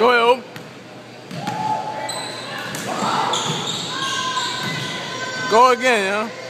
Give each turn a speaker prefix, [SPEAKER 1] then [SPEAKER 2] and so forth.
[SPEAKER 1] Go ahead, Go again, yeah.